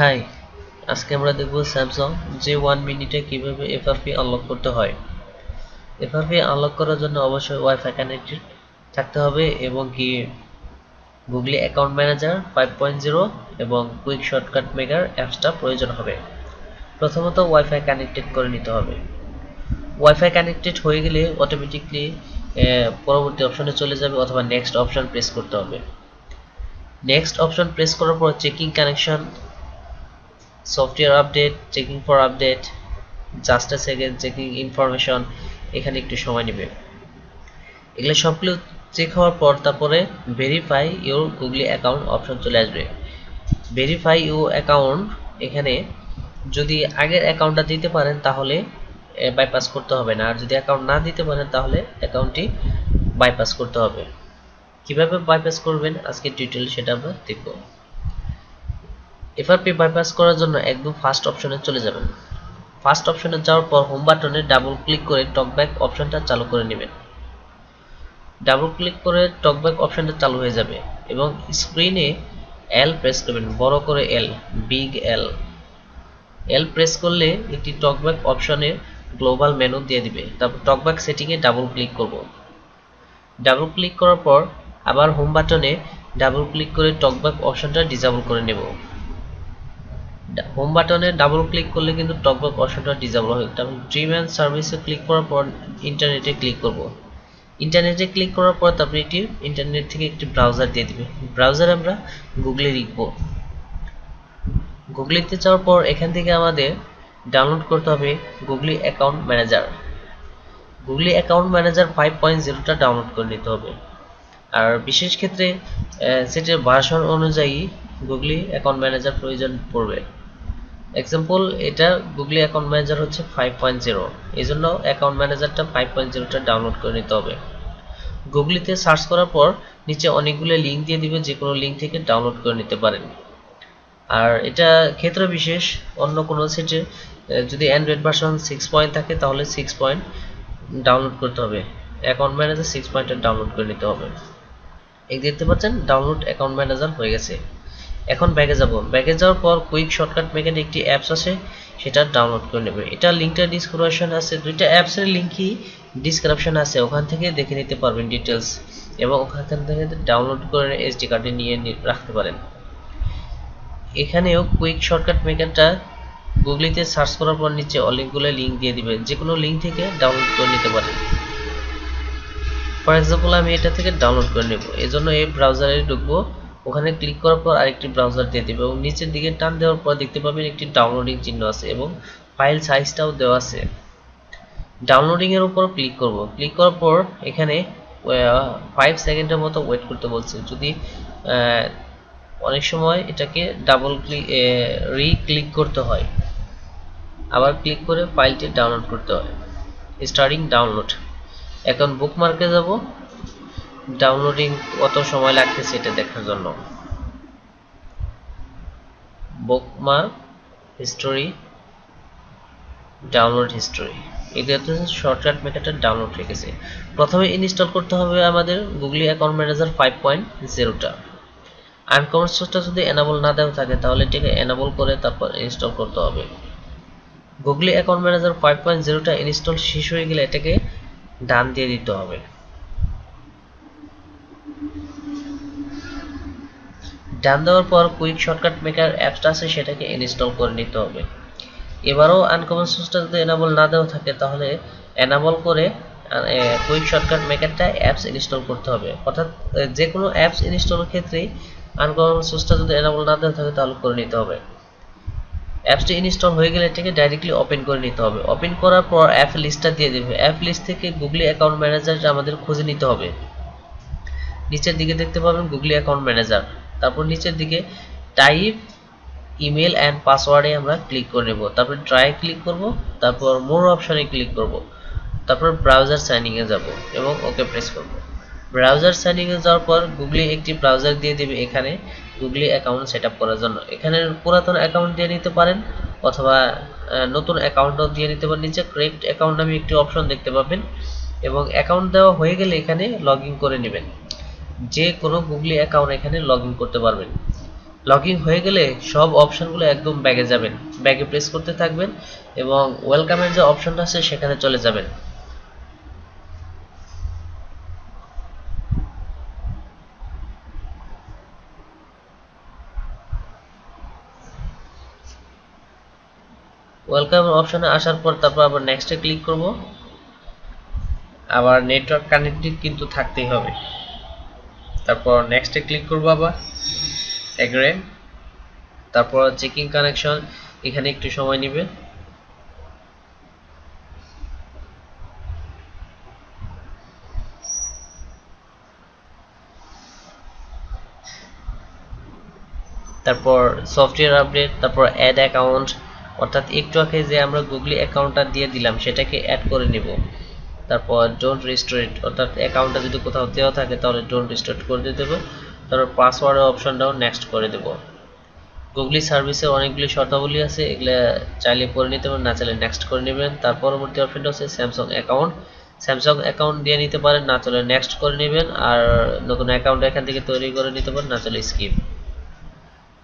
High, আজকে আমরা দেখব স্যামসাং যে ওয়ান মিনিটে কীভাবে এফআরপি আনলক করতে হয়। এফআরপি আনলক করার জন্য অবশ্যই ওয়াইফাই কানেক্টেড থাকতে হবে এবং কি Google account manager five point zero এবং কুইক শর্টকাট মেগার অ্যাপসটা প্রয়োজন হবে। প্রথমত ওয়াইফাই কানেক্টেড করে নিতে হবে। ওয়াইফাই কানেক্টেড হয়ে গেলে অটোমেটিকলি পরবর্তী অপশনে চলে যাবে অথবা নেক্সট অপশন প্রেস করতে হবে। নেক্সট অপশন প্রেস করার পর checking connection software update checking for update just a second checking information এখানে একটু সময় নেবে। এগুলো সবগুলো চেক হওয়ার পর তারপরে verify your Google account option চলে আসবে। ভেরিফাই ইউ অ্যাকাউন্ট এখানে যদি আগের অ্যাকাউন্টটা দিতে পারেন তাহলে বাইপাস করতে হবে না। আর যদি অ্যাকাউন্ট না দিতে পারেন তাহলে অ্যাকাউন্টটি বাইপাস করতে হবে। কীভাবে বাইপাস করবেন? আজকে ডিটেল সেটা আমরা দেখব। এফআরপি বাইপাস করার জন্য একদম ফার্স্ট অপশনে চলে যাবেন। ফার্স্ট অপশনে যাওয়ার পর হোম বাটনে ডাবল ক্লিক করে টকব্যাক অপশনটা চালু করে নেবেন। ডাবল ক্লিক করে টকব্যাক অপশনটা চালু হয়ে যাবে এবং স্ক্রিনে এল প্রেস করবেন, বড় করে এল বিগ এল এল প্রেস করলে একটি টকব্যাক অপশনে গ্লোবাল মেনু দিয়ে দিবে। তারপর টকব্যাক সেটিংয়ে ডাবল ক্লিক করব। ডাবল ক্লিক করার পর আবার হোম বাটনে ডাবল ক্লিক করে টকব্যাক অপশনটা ডিসেবল করে নেব। হোম বাটনে ডাবল ক্লিক করলে কিন্তু টকব্যাক অপশনটা ডিসেবল হবে তারপর ড্রিম অ্যান্ড সার্ভিসে ক্লিক করার পর ইন্টারনেটে ক্লিক করব। ইন্টারনেটে ক্লিক করার পর তারপরে এটি ইন্টারনেট থেকে একটি ব্রাউজার দিয়ে দিবে। ব্রাউজার আমরা গুগলে লিখব। গুগলিতে যাওয়ার পর এখান থেকে আমাদের ডাউনলোড করতে হবে Google account manager Google account manager five point জিরোটা download করে নিতে হবে। আর বিশেষ ক্ষেত্রে সেটির ভার্সন অনুযায়ী গুগলি অ্যাকাউন্ট ম্যানেজার প্রয়োজন পড়বে। এক্সাম্পল এটা গুগলি অ্যাকাউন্ট ম্যানেজার হচ্ছে ফাইভ পয়েন্ট জিরো এই জন্য অ্যাকাউন্ট ম্যানেজারটা ফাইভ পয়েন্ট জিরোটা ডাউনলোড করে নিতে হবে। গুগলিতে সার্চ করার পর নিচে অনেকগুলো লিঙ্ক দিয়ে দিবে যে কোনো লিঙ্ক থেকে ডাউনলোড করে নিতে পারেন। আর এটা ক্ষেত্র বিশেষ, অন্য কোনো সেটে যদি অ্যান্ড্রয়েড ভার্সন সিক্স পয়েন্ট থাকে, তাহলে সিক্স পয়েন্ট ডাউনলোড করতে হবে। অ্যাকাউন্ট ম্যানেজার সিক্স পয়েন্টটা ডাউনলোড করে নিতে হবে। এই দেখতে পাচ্ছেন ডাউনলোড অ্যাকাউন্ট ম্যানেজার হয়ে গেছে। এখন ব্যাগে যাব। ব্যাগে যাওয়ার পর কুইক শর্টকাট মেকানে একটি অ্যাপস আছে, সেটা ডাউনলোড করে নেবে। এটা লিঙ্কটা ডিসক্রিপশন আছে। দুইটা অ্যাপসের লিঙ্কই ডিসক্রিপশন আছে। ওখান থেকে দেখে নিতে পারবেন ডিটেলস এবং ওখান থেকে ডাউনলোড করে এসডি কার্ডে নিয়ে রাখতে পারেন। এখানেও কুইক শর্টকাট মেকারটা গুগলিতে সার্চ করার পর নিচে অনেকগুলো লিঙ্ক দিয়ে দিবেন। যে কোনো লিঙ্ক থেকে ডাউনলোড করে নিতে পারেন। ফর এক্সাম্পল আমি এটা থেকে ডাউনলোড করে নেব। এজন্য জন্য এই ব্রাউজারে ঢুকবো। ওখানে ক্লিক করার পর আরেকটি ব্রাউজার দিয়ে দেবে এবং নিচের দিকে টান দেওয়ার পর দেখতে পাবেন একটি ডাউনলোডিং চিহ্ন আছে এবং ফাইল সাইজটাও দেওয়া আছে। ডাউনলোডিং এর উপর ক্লিক করব। ক্লিক করার পর এখানে ফাইভ সেকেন্ডের মতো ওয়েট করতে বলছে। যদি অনেক সময় এটাকে ডাবল ক্লিক রি ক্লিক করতে হয়, আবার ক্লিক করে ফাইলটি ডাউনলোড করতে হয়। স্টার্টিং ডাউনলোড এখন বুকমার্কে যাব। ডাউনলোডিং কত সময় লাগতেছে এটা দেখার জন্য? বুকমার্ক হিস্টোরি ডাউনলোড হিস্টোরি হচ্ছে শর্টকাট মেকারটা ডাউনলোড রেখেছে প্রথমে ইনস্টল করতে হবে আমাদের Google account manager five point জিরোটা uncommon সোর্সটা যদি এনাবল না দেওয়া থাকে, তাহলে এটাকে এনাবল করে তারপর ইনস্টল করতে হবে। Google account manager five point জিরোটা install শেষ হয়ে গেলে এটাকে ডান দিয়ে দিতে হবে। ডান দেওয়ার পর কুইক শর্টকাট মেকার অ্যাপসটা আছে, সেটাকে ইনস্টল করে নিতে হবে। এবারও আনকমন সোর্সটা যদি এনাবল না দেওয়া থাকে, তাহলে এনাবল করে কুইক শর্টকাট মেকারটা অ্যাপস ইনস্টল করতে হবে। অর্থাৎ যে কোনো অ্যাপস ইনস্টলের ক্ষেত্রেই আনকমন সোর্সটা যদি এনাবল না দেওয়া থাকে, তাহলে করে নিতে হবে। অ্যাপসটি ইনস্টল হয়ে গেলে এটাকে ডাইরেক্টলি ওপেন করে নিতে হবে। ওপেন করার পর অ্যাপ লিস্টটা দিয়ে দেবে। অ্যাপ লিস্ট থেকে গুগলি অ্যাকাউন্ট ম্যানেজারটা আমাদের খুঁজে নিতে হবে। নিচের দিকে দেখতে পাবেন গুগলি অ্যাকাউন্ট ম্যানেজার তারপর নিচের দিকে টাইপ ইমেল অ্যান্ড পাসওয়ার্ডে আমরা ক্লিক করে নেব। তারপর ট্রাই ক্লিক করব, তারপর মোর অপশনে ক্লিক করব। তারপর ব্রাউজার সাইনিংয়ে যাব এবং ওকে প্রেস করব। ব্রাউজার সাইনিংয়ে যাওয়ার পর গুগলি একটি ব্রাউজার দিয়ে দেবে এখানে গুগলি অ্যাকাউন্ট সেট করার জন্য। এখানে পুরাতন অ্যাকাউন্ট দিয়ে নিতে পারেন অথবা নতুন অ্যাকাউন্টও দিয়ে নিতে পারেন। নিচে ক্রিয়েট অ্যাকাউন্ট নামে একটি অপশন দেখতে পাবেন এবং অ্যাকাউন্ট দেওয়া হয়ে গেলে এখানে লগ করে নেবেন। যে কোনো গুগলি অ্যাকাউন্ট এখানে লগ করতে পারবেন। লগইন হয়ে গেলে সব অপশনগুলো একদম ব্যাগে যাবেন। ব্যাগে প্রেস করতে থাকবেন এবং ওয়েলকামের যে অপশনটা আছে সেখানে চলে যাবেন। ওয়েলকাম অপশনে আসার পর তারপর আবার নেক্সটে ক্লিক করব। আবার নেটওয়ার্ক কানেক্টেড কিন্তু থাকতেই হবে। তারপর নেক্সটে ক্লিক করব আবার এগ্রে তারপর চেকিং কানেকশন এখানে একটু সময় নেবে। তারপর সফটওয়্যার আপডেট তারপর অ্যাড অ্যাকাউন্ট অর্থাৎ একটু আগে যে আমরা গুগলি অ্যাকাউন্টটা দিয়ে দিলাম, সেটাকে অ্যাড করে নিব। তারপর ডোন্ট রিস্টোরেট অর্থাৎ অ্যাকাউন্টটা যদি কোথাও দেওয়া থাকে, তাহলে ডোন্ট রিস্টোরেট করে দিতে হবে তারপর পাসওয়ার্ডের অপশনটাও নেক্সট করে দেব। গুগলি সার্ভিসে অনেকগুলি শর্তাবলী আছে, এগুলো চাইলে করে নিতে পারেন, না চাইলে নেক্সট করে নেবেন। তার পরবর্তী অপশনটা হচ্ছে স্যামসাং অ্যাকাউন্ট স্যামসাং অ্যাকাউন্ট দিয়ে নিতে পারেন, না চলে নেক্সট করে নেবেন। আর নতুন অ্যাকাউন্ট এখান থেকে তৈরি করে নিতে পারেন, না চলে স্কিপ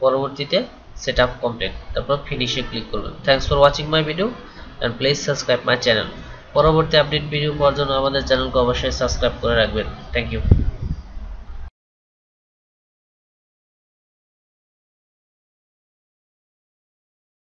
পরবর্তীতে সেট আপ কমপ্লিট তারপর ফিনিশে ক্লিক করবেন। Thanks for watching my video and please subscribe my channel পরবর্তী আপডেট ভিডিও পাওয়ার জন্য আমাদের চ্যানেলকে অবশ্যই সাবস্ক্রাইব করে রাখবেন। Thank you